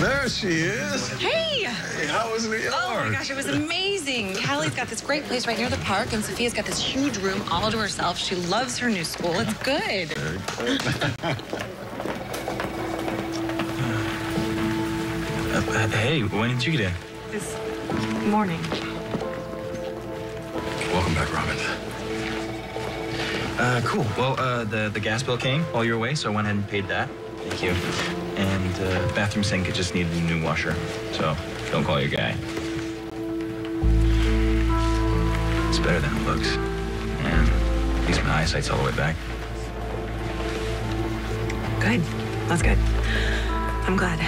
There she is. Hey! Hey, how was New York? Oh my gosh, it was amazing. Callie's got this great place right near the park, and Sofia's got this huge room all to herself. She loves her new school. It's good. Uh, hey, when did you get in? This morning. Welcome back, Robin. Uh, cool. Well, uh, the, the gas bill came while you were away, so I went ahead and paid that. Thank you. And uh, bathroom sink, it just needed a new washer. So don't call your guy. It's better than it looks. And at least my eyesight's all the way back. Good. That's good. I'm glad.